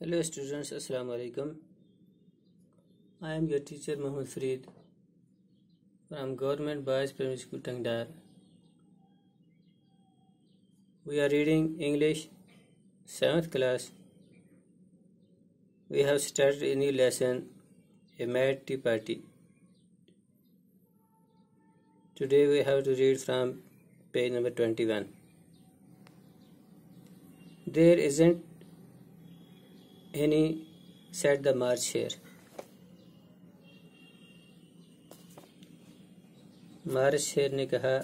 Hello students, Assalamu alaikum. I am your teacher Muhammad Fareed from Government Boys Primary School Tangdar. We are reading English 7th class. We have started a new lesson, a mad tea party. Today we have to read from page number 21. There isn't any said the march here. मार्च शेर ने कहा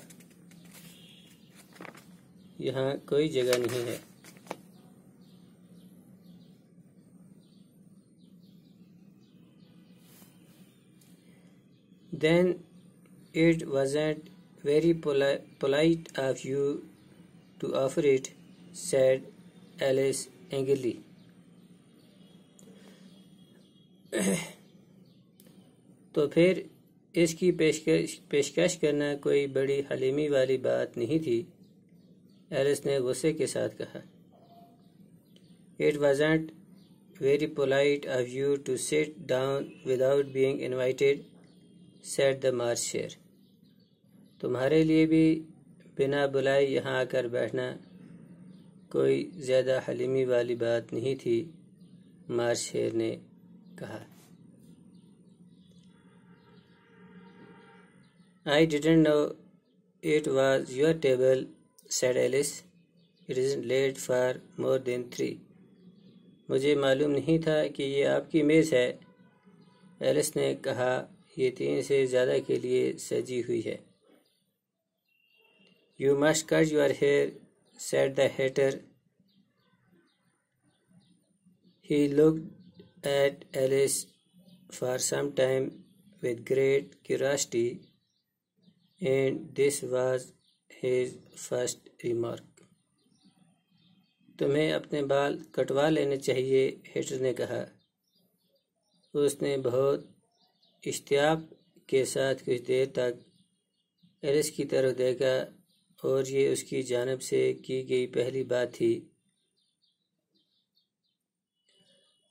यहाँ कोई जगह नहीं है Then it wasn't very poli polite of you to offer it, said Alice angrily. तो फिर इसकी पेशकश पेशकश करना कोई बड़ी हलीमी वाली बात नहीं थी, एलिस ने गुस्से के साथ कहा। It wasn't very polite of you to sit down without being invited said the March तुम्हारे लिए भी बिना बुलाए यहाँ आकर बैठना कोई ज़्यादा हलीमी वाली बात नहीं थी मार्च ने कहा I didn't know it was your table, said Alice. It isn't late for more than three. मुझे मालूम नहीं था कि ये आपकी मेज़ है एलिस ने कहा ये तीन से ज़्यादा के लिए सजी हुई है you must cut your hair said the Hatter he looked at Alice for some time with great curiosity, and this was his first remark. तुम्हें अपने बाल कटवा लेने चाहिए हेटर ने कहा उसने बहुत इश्तियाक के साथ कुछ देर तक एरिस की तरफ़ देखा और ये उसकी जानब से की गई पहली बात थी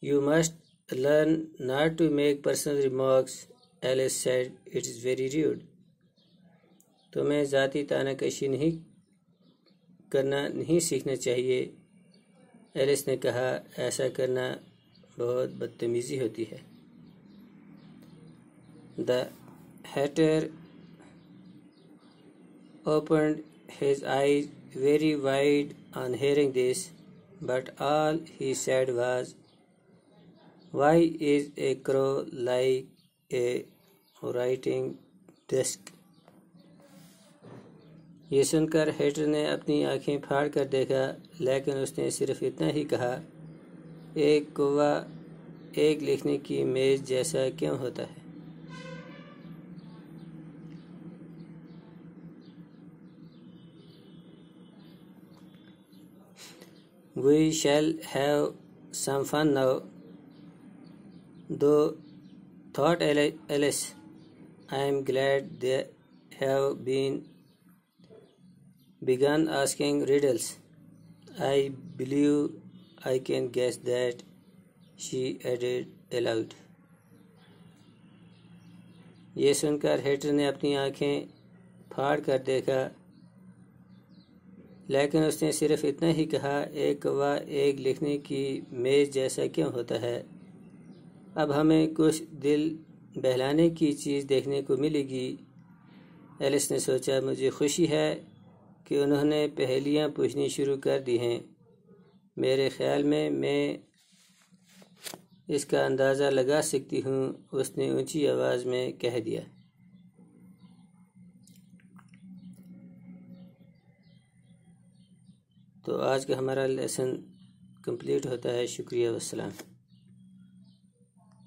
must learn not to make personal remarks Alice said it is very rude तुम्हें ज़ाती तानाकशी नहीं करना नहीं सीखना चाहिए एलिस ने कहा। ऐसा करना बहुत बदतमीज़ी होती है। The Hatter opened his eyes very wide on hearing this, but all he said was, Why is a crow like a writing desk? ये सुनकर हेटर ने अपनी आँखें फाड़ कर देखा, लेकिन उसने सिर्फ़ इतना ही कहा, एक कौवा एक लिखने की मेज जैसा क्यों होता है We shall have some fun now. Though, thought Alice, I am glad there have been began asking riddles. I believe I can guess that, she added aloud. ये सुनकर हेटर ने अपनी आँखें फाड़ कर देखा लेकिन उसने सिर्फ़ इतना ही कहा एक कौवा एक लिखने की मेज जैसा क्यों होता है अब हमें कुछ दिल बहलाने की चीज़ देखने को मिलेगी। एलिस ने सोचा, मुझे खुशी है कि उन्होंने पहेलियाँ पूछनी शुरू कर दी हैं। मेरे ख्याल में मैं इसका अंदाज़ा लगा सकती हूँ, उसने ऊँची आवाज़ में कह दिया। तो आज का हमारा लेसन कंप्लीट होता है। शुक्रिया वसलाम